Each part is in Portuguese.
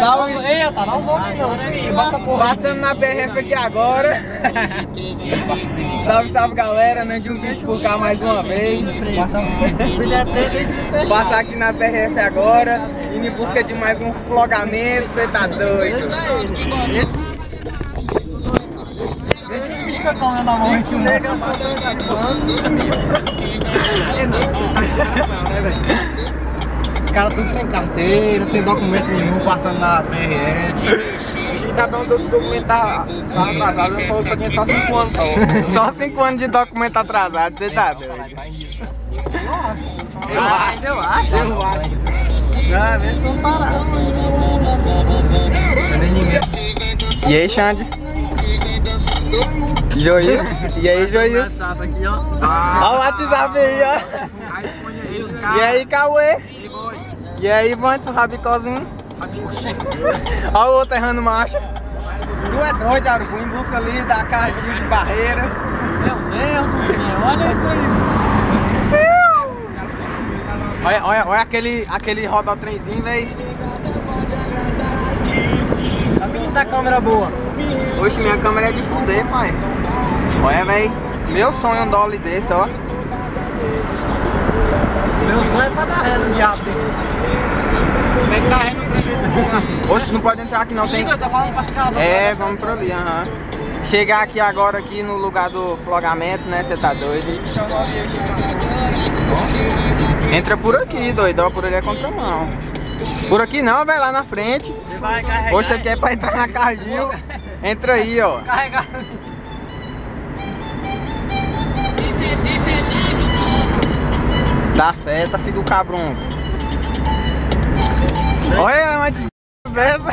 Salve, ei, lá os outros não, né, amigo? Passa por Passando na PRF aqui agora. salve, salve galera, Nandinho 20 por cá mais uma vez. Passar aqui na PRF agora, indo em busca de mais um flogamento, você tá doido. Deixa esse bicho a na mão e filmar. Os caras tudo sem carteira, sem documento nenhum, passando na PRF. A gente tá perguntando se o documento tá tá atrasado, ele falou que só tinha só 5 anos só. Só 5 anos de documento atrasado, você tá doido. Eu acho, eu acho. Eu acho. Já vê se vamos parar. E aí, Xande? Joias? E aí, Joias? aqui, ó. Olha o WhatsApp aí, ó. os E aí, Cauê? E aí, Vantes, o Rabicozinho? Olha o outro errando marcha. Tu é doido, Arubu, em busca ali da Cardinho de Barreiras. Meu Deus do céu, olha isso aí. Olha, olha, olha aquele, aquele rodotrenzinho, véi. Sabe que tá câmera boa? Oxe, minha câmera é de fuder, pai. Olha, véi. Meu sonho é um dolly desse, ó. Meu sonho é pra dar ré no diabo desse. Tem que dar ré no. Oxe, não pode entrar aqui não, tem... Tô falando pra É, vamos por ali, aham. Chegar aqui agora aqui no lugar do flogamento, né? Você tá doido? Entra por aqui, doido. Ó, por ali é contramão. Por aqui não, vai lá na frente. Você vai carregar. Oxe, aqui é pra entrar na Cargil. Entra aí, ó. Carregar. Dá seta, filho do cabrão. Olha, mas desgraça.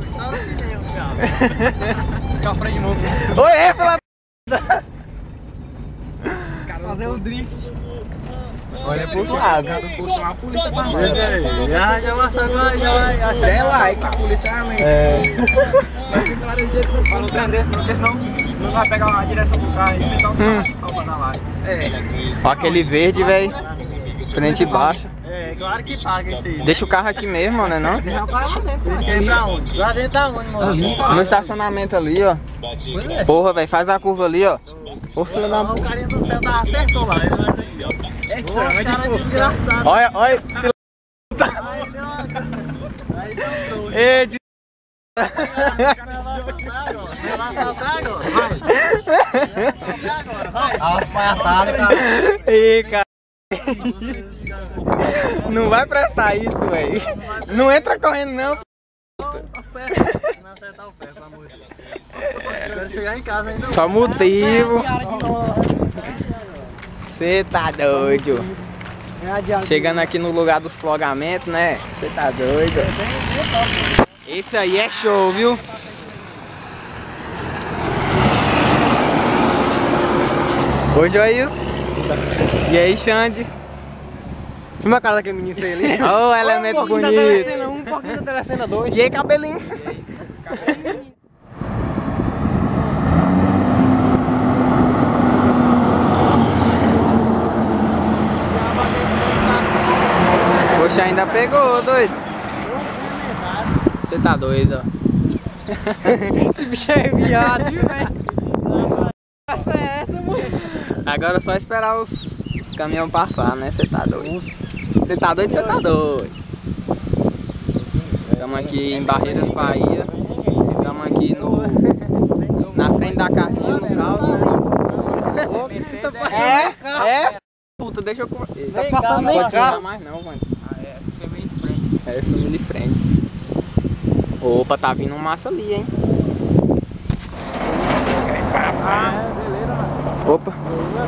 Estoura o pneu, cara. Ficar o freio de novo. Oi, pela Fazer o drift. Olha pro lado. Pois é. Já, já vai saber, já vai. já É like. A polícia realmente. É. Fala os caras desse, não, porque senão não vai pegar a direção do carro e tentar o lá. É. Ó aquele verde, velho. Frente e baixa. É, claro que paga isso aí. Deixa o carro aqui mesmo, né não? Deixa o carro lá dentro. Vocês querem ir pra onde? Lá dentro da onde, mano? No estacionamento ali, ó. É. Porra, velho, faz a curva ali, ó. Ô filho da Ó, O carinha do céu tá acertou lá. Ó. É isso, mas cara tipo- desgraçado. Olha, olha esse filho. Aí deu uma... Aí deu um show. Ê, de- agora. Vai agora. Vai. Agora. Vai. As palhaçadas, cara. Ê, cara. Não vai prestar isso, velho. Não entra correndo, não. Só motivo. Você tá doido. Chegando aqui no lugar dos flogamentos, né? Você tá doido. Esse aí é show, viu? Hoje é isso. E aí, Xande? Filma a cara daquele menino feio ali. Ô, oh, elemento um pouquinho da bonito. telecena 1, um pouquinho da telecena 2. E aí, cabelinho? Poxa, ainda pegou, doido. Você tá doido, ó. Esse bicho é viado, viu, velho? Essa é essa, mano. Agora é só esperar os, os caminhões passar, né? Você tá doido. Você tá doido, você tá doido. Estamos aqui em Barreiras, Bahia. Estamos aqui no. Na frente da caixinha, no caso, né? Tá passando carro. É, é. Puta, deixa eu. Tá passando Não nem pode carro. filmar mais não, mano. É Family Friends. É Family Friends. Opa, tá vindo um massa ali, hein? Opa.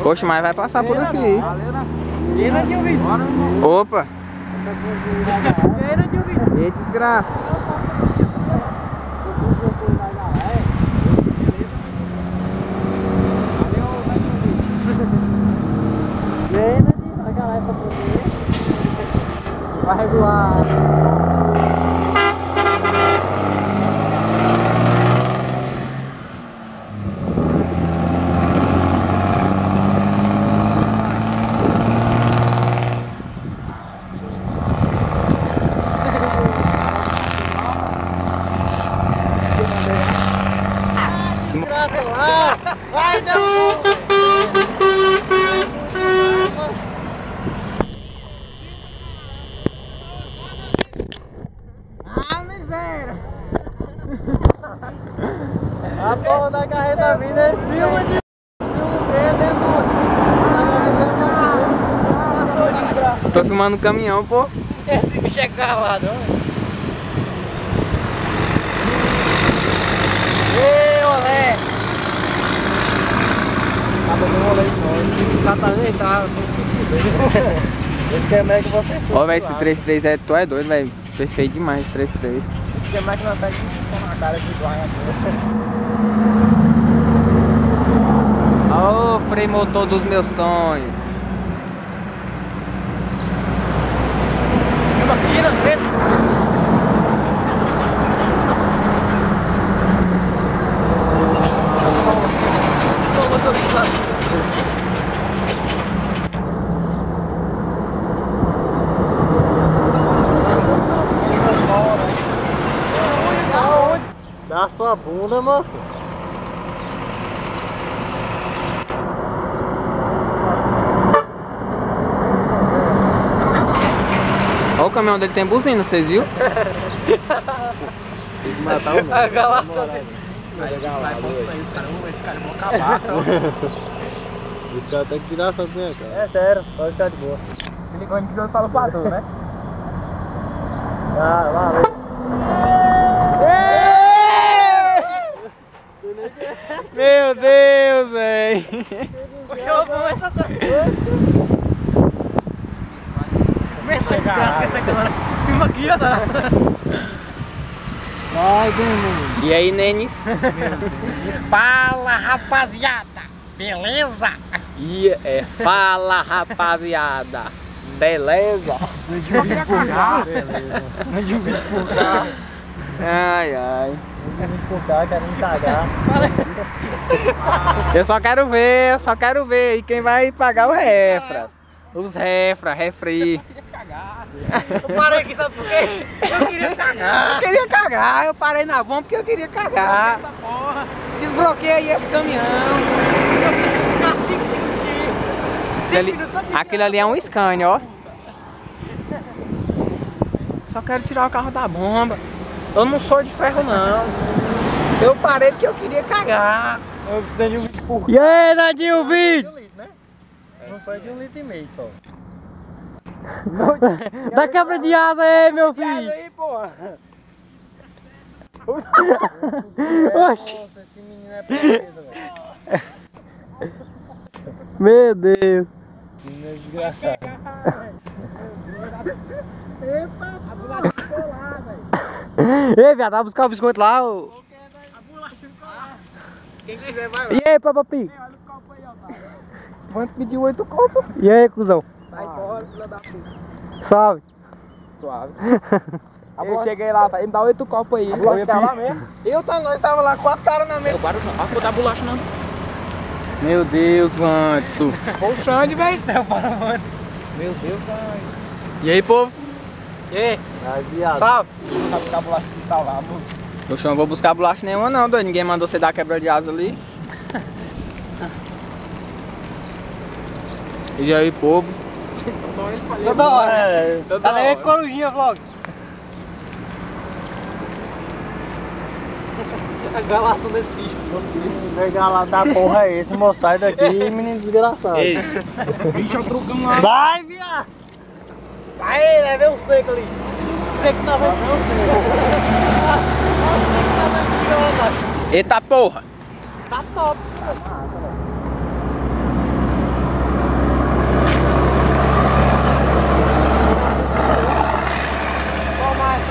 Poxa, mas vai passar por aqui. Opa. E desgraça. Vai regular. A porra da carreta vindo é filme de... Tô filmando o caminhão, pô. Esse bicho é calado, Ei, olé! Tá dando rolê de nós. Tá, tá, nem tá, tem que se fuder. Esse Quebec você Ó, velho, esse 33 é, tu é doido, velho. Perfeito demais, esse 33. Esse Quebec não tá com na cara de gladiador. Ô, freio motor dos meus sonhos. Uma pira, vendo? Sua bunda, moço. Ó, o caminhão dele tem buzina, vocês viu? Tem que matar o A galação desse. Esse cara, esse cara vão acabar. Os caras têm que tirar essa minha cara. É sério, pode ficar de boa. Se ligou em que eu falo pra tu, né? Ah, valeu. Meu Deus, velho. Puxou o bom essa Começa de graça com essa câmera. Filma aqui, ó, tá? Vai, vem, E aí, Nenis? Fala, rapaziada. Beleza? E é, fala rapaziada. Beleza? Mande um vídeo por cá. Beleza. Mande um vídeo por cá. Ai, ai. Cá, querendo cagar. Eu só quero ver, eu só quero ver. E quem vai pagar o refras? Os refra, refri. Eu parei aqui, sabe por quê? Eu queria cagar. Eu queria cagar, eu parei na bomba porque eu queria cagar. Desbloqueei esse caminhão. Eu preciso ficar cinco minutinhos. Ali, minutos só pra aquele ali é um Scania, ó. Só quero tirar o carro da bomba. Eu não sou de ferro, não. Eu parei porque eu queria cagar. Eu um vídeo por E aí, Nadinho, vídeo? litro, né? Não foi de um litro e meio só. Dá quebra de asa aí, meu filho. aí, porra. Oxi. Nossa, esse menino é beleza, velho. Meu Deus. Menino é desgraçado. Ei, viado, vai buscar o biscoito lá. ô. Quem quiser vai lá. E aí, papapi? Quanto pediu oito copos? E aí, cuzão? Sai fora, filha da puta. Salve. Suave. Eu cheguei lá, ele me dá oito copos aí. Eu ia lá pedir. mesmo. Eu tá, nós tava lá, quatro caras na mesa. Eu barulho, ah, vou dar bolacha não. Meu Deus, Vantes. Pô, o Xande, velho. Eu paro antes. Meu Deus, velho. E aí, povo? E aí? Ai, viado. Salve. Vou tá buscar bolacha de sal lá, moço. Eu não vou buscar bolacha nenhuma não, doido. Ninguém mandou você dar quebra de asa ali. E aí, povo? Toda hora ele falei. Toda hora. É, Toda tá nem hora. corujinha, vlog. A galação desse bicho. Legal lá da porra é esse, moço. Sai daqui, menino desgraçado. Ei, Bicho, trocando lá. Sai, viado! Vai, levei um seco ali. Seco na vez. eita porra. Tá top.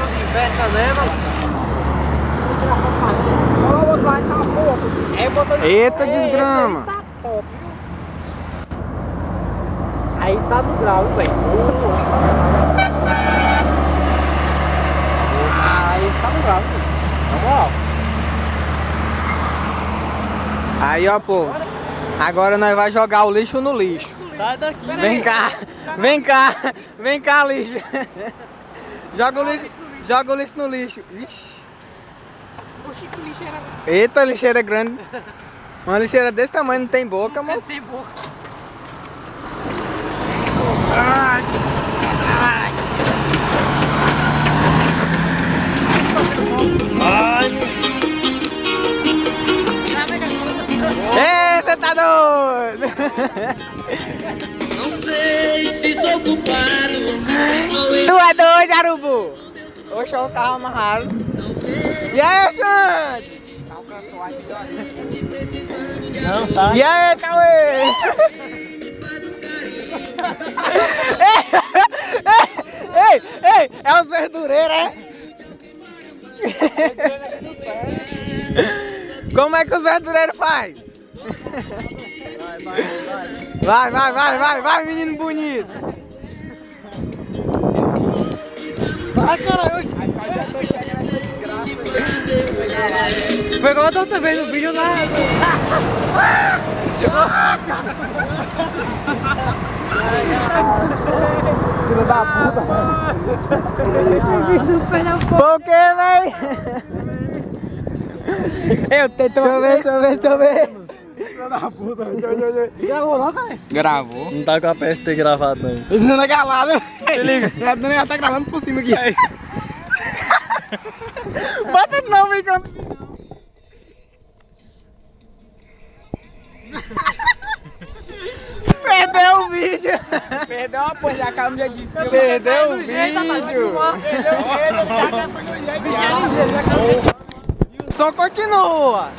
De inverno também, mano. Eita desgrama. Tá top? Aí tá no grau, velho. Na moral. Aí, ó, povo. Agora nós vai jogar o lixo no lixo. Sai daqui. Vem cá, vem cá, vem cá, lixo. Joga o lixo, joga o lixo no lixo. Ixi. Oxi, que lixo era. Eita, lixeira grande. Uma lixeira desse tamanho não tem boca, mas. Tem boca. Mano. Ei, você tá doido? Não sei se sou culpado. Tu é doido, Jarubu? Hoje é o carro amarrado. E aí, Xande? Não, tá. E aí, Cauê? ei, ei, ei, é os verdureiros, é? Como é que os verdureiros faz? Vai, vai, vai. Vai, vai, vai, vai, menino bonito. Vai, caralho. Foi igual da outra vez no vídeo lá. Filho da puta. Foi o que, véi? Eu tento. Deixa eu ver, deixa eu ver, deixa eu ver. Filho da puta. Gravou não, cara? Gravou. Não tá com a peste ter gravado, não. Esse não é galado. Ele já tá gravando por cima aqui. Bota de novo que eu... Perdeu o vídeo! Perdeu uma porra da câmera de filme. Perdeu o vídeo! Só continua!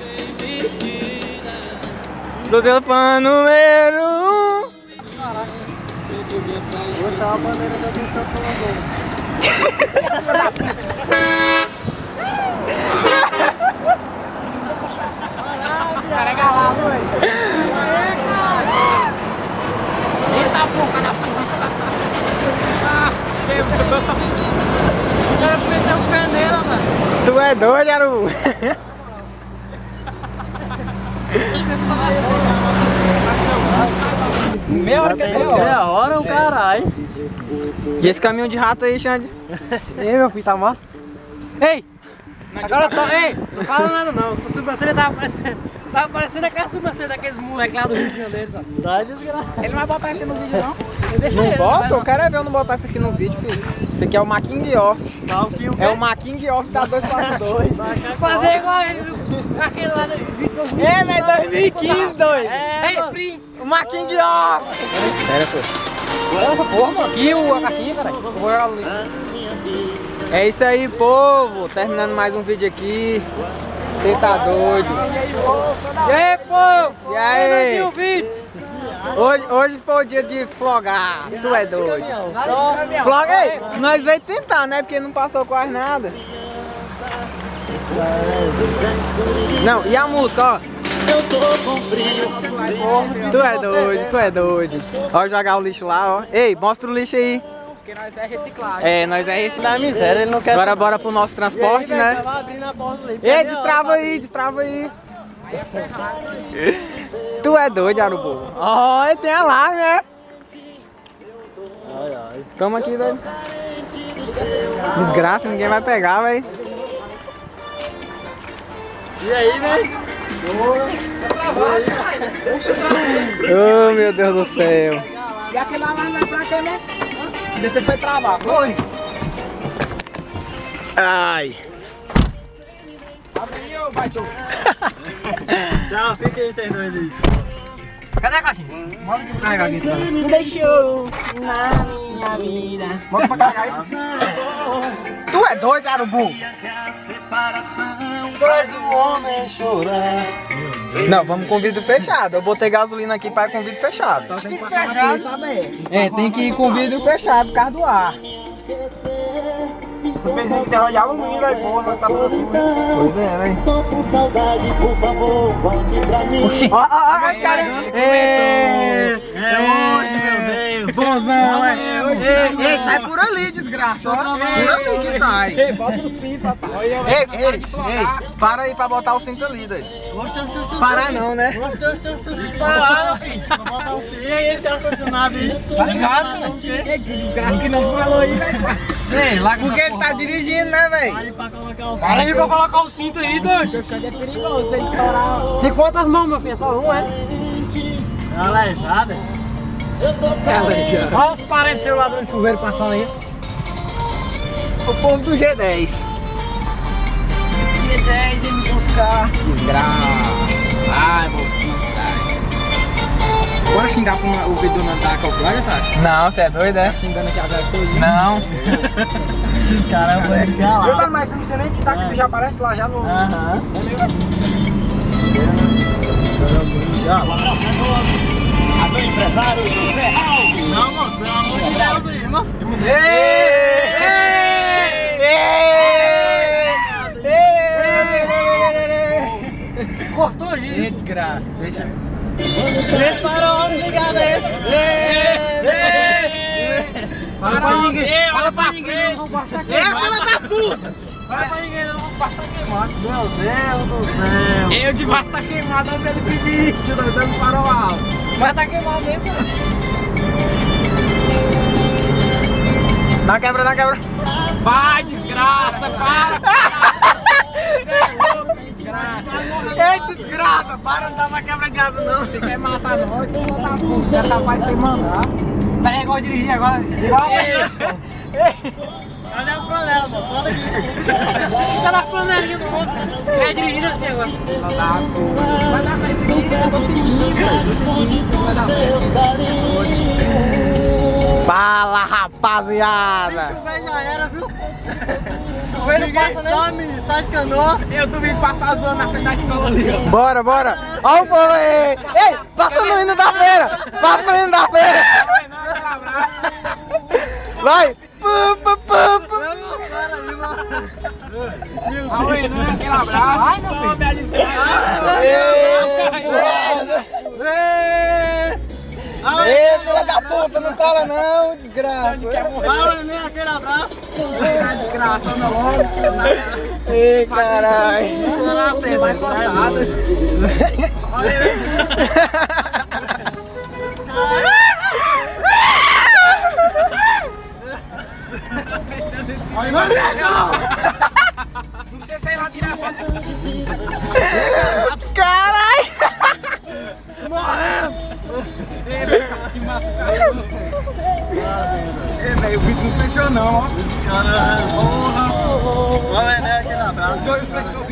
Do telefone número 1 um. Vou chamar a bandeira da atenção pelo Cara é galado, velho. Eita porra da puta. Ah, quebrou. O cara meteu o pé nela, mano. Tu é doido, Aru? Meia hora que é hora o caralho. E esse caminhão de rato aí, Xande? Ei, meu filho, tá massa? Ei! Agora eu tô. Ei! Não fala nada não, sua sobrancelha tava parecendo. Tava parecendo aquela sobrancelha daqueles moleques lá do Rio de Janeiro, sabe? Sai desgraça. Ele não vai botar isso no vídeo, não? Eu deixo Não bota? Eu quero é ver eu não botar isso aqui no vídeo, filho. Isso aqui é o Making Off. Tá o que o É o Making Off da 242. Fazer igual ele, aquele lá do vídeo. É, mas 2015, doido. Ei, free! O Making Off. Pera, pô. Olha essa porra, mano. E o, a caixinha, caralho? Eu vou jogar ali. É isso aí, povo. Terminando mais um vídeo aqui. Você tá doido. E aí, povo? E aí? o vídeo? Hoje, hoje foi o dia de flogar. Tu é doido. Só. Floga aí. Nós veio tentar, né? Porque não passou quase nada. Não, e a música, ó. Tu é doido, tu é doido. Ó, jogar o lixo lá, ó. Ei, mostra o lixo aí. Porque nós é reciclagem. É, nós é isso. Da miséria, ele não quer. Agora bora pro nosso transporte, né? A porta ali. Ei, destrava aí, destrava aí. Tu é doido, Arubu. Ó, ele tem alarme, né? Ai, ai. Toma aqui, velho. Desgraça, ninguém vai pegar, velho. E aí, velho? Oh, meu Deus do céu. E aquele alarme vai pra quê, né? Você você foi travar. Foi. Ai. Abre ô baito. Tchau, fica aí vocês dois aí. Cadê a caixinha? Manda de carregar aqui. Me deixou na minha vida. Vamos pra carregar aí. Tu é doido, Arubu? Faz o homem chorar. Não, vamos com vidro fechado. Eu botei gasolina aqui para com vidro fechado. Só tem que polícia aberta. É, tem que ir com vidro fechado por causa do ar. Eu pensei que você olhava o menino aí, porra, tá assim. Pois é, velho. Tô com saudade, por favor, volte pra mim. Ó, ó, ó, os caras. É hoje, meu Deus. Bonzão, é. Ei, ei, sai por ali, desgraça. Ó. Por ali que sai. Ei, bota o cinto, rapaz. Ei, ei, ei, para aí pra botar o cinto ali, doido. Parar não, né? Parar, filho. Vou botar um fio. E aí, esse ar-condicionado aí? Tá ligado, cara? que desgraça que não falou aí, velho. Ei, larga Porque ele tá dirigindo, né, velho? Para aí pra colocar o Para aí pra colocar o cinto aí, doido. O é. Tem quantas mãos, meu filho? É só um, é? É. Olha os parentes seu ladrão de chuveiro passando aí. O povo do G10. G10 vem me buscar. Desgraça. Ai, moço, sai. Bora xingar pra uma- o vendedor não dar calculada, tá? Não, você é doido, é? Xingando aqui a velha toda. Não. Esses caras vão ligar Eu lá. tá, mas você não precisa nem destaque, que já aparece lá já no. Aham. A do empresário José Alves. Não, moço, pelo amor de Deus aí, moço. Cortou o giz. Desgraça. Deixa. Esse farol ligado aí. Fala pra ninguém. Fala pra ninguém não, o baixo tá queimado. É, da puta. Fala pra ninguém não, o baixo tá queimado. Meu Deus do céu. Eu de baixo tá queimado antes dele pedir, você tá dando farol alto. Mas tá queimado mesmo, cara. Dá quebra, dá quebra. Vai, desgraça, para! Ei, desgraça, para, não dá uma quebra de asa não. Você quer matar nós, então matar a puta. Já capaz de você mandar. Peraí, eu vou dirigir agora. Igual Cadê a flanela, mano? Fala aqui. Fica na flanelinha do outro. Vai dirigindo assim agora. Vai com seus carinhos. Fala, rapaziada. Chover já era, viu? Não passa. Só, menino, sai de canoa. Eu tô vindo passar zoando na frente da escola ali, ó. Bora, bora. Ó o povo aí. Ei, passa no hino da feira. Passa no hino da feira. Vai. Pu. Aue, não, aquele abraço. Ai, meu filho. a desgraça. Ei, filha da puta, não fala não, desgraça. Fala, nem aquele abraço. Desgraça, anda logo. Ei, caralho. Vai Não precisa sair lá tirar foto. Caralho. É, velho, o vídeo não fechou não, ó. Olha, né, aquele abraço. O Jones fechou